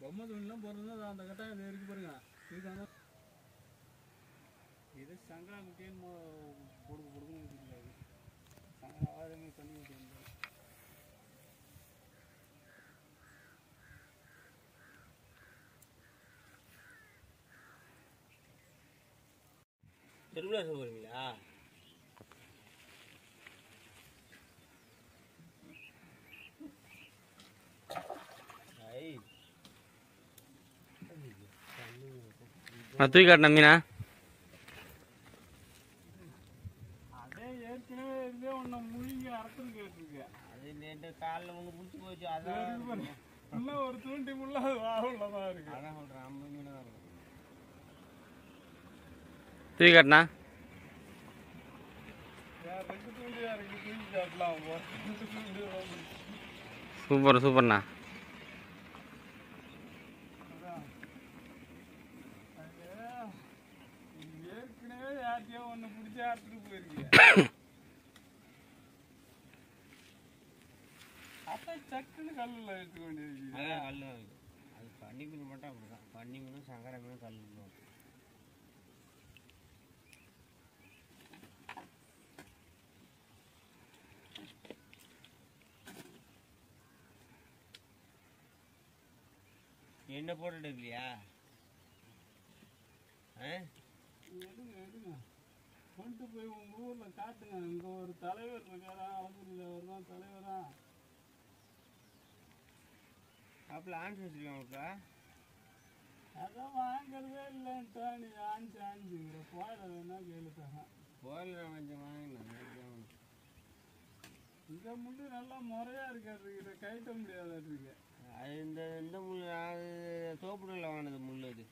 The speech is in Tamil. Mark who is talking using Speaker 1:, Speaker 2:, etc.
Speaker 1: பொம்மை துணிலாம் போடுறது அந்த கட்டாயம் இது இருக்கு பாருங்க. இதுக்கான இது சங்கரா குட்டின்னு கொடுக்க கொடுக்கணும் வச்சுருக்காரு. சங்கரா ஆதமே பண்ணி வச்சுருந்தாரு.
Speaker 2: திருவிழா போகிறீங்களா அதான்
Speaker 1: இருக்கு பாருங்க. இன்னும் ஒரு தூண்டி முள்ள அது வாவுல தான் இருக்கு.
Speaker 2: அதான் ஐம்பது மீன் தான் இருக்கும்
Speaker 3: தூக்கி காட்டினா?
Speaker 1: வேற ரெண்டு தூண்டியா இருக்கு தூக்கி காட்டலாம் ஒரு ரெண்டு தூண்டி வந்து.
Speaker 3: சூப்பர் சூப்பர்ண்ணா
Speaker 1: அதான். அது ஏற்கனவே யார்ட்டையோ ஒன்று பிடிச்சி அறுத்துட்டு போயிருக்கீங்க அப்ப சக்குன்னு கல்லில் எடுத்து கொண்டிருக்கீங்க.
Speaker 2: அதான் கல் அது பன்னி மீன் மட்டும் அப்படி தான் பன்னி மீனும் சங்கரா மீனும் கல் மீனும் என்ன போட்டுட்டு இல்லையா ஆ?
Speaker 1: எடுங்க எடுங்க. கொண்டு போய் உங்க ஊர்ல காட்டுங்க. இங்க ஒரு தலைவர் இருக்காரா? ஆலங்குடியில் அவர் தான் தலைவரா?
Speaker 2: அப்பல ஆன்சர் வச்சுருக்காங்களா
Speaker 1: அதான் வாங்குறதே இல்லைன்ட்டா நீ ஆஞ்சு ஆஞ்சுங்கிற போயிட வேணா கேளுட்டாங்க
Speaker 2: போயில கொஞ்சம் வாங்கினேன்
Speaker 1: இந்த முள்ளு நல்லா முறையா இருக்காது இதை கைட்ட முடியாத இருக்கு
Speaker 2: இந்த இந்த முள் அது தோப்புடில் வாங்கினது முள் அது.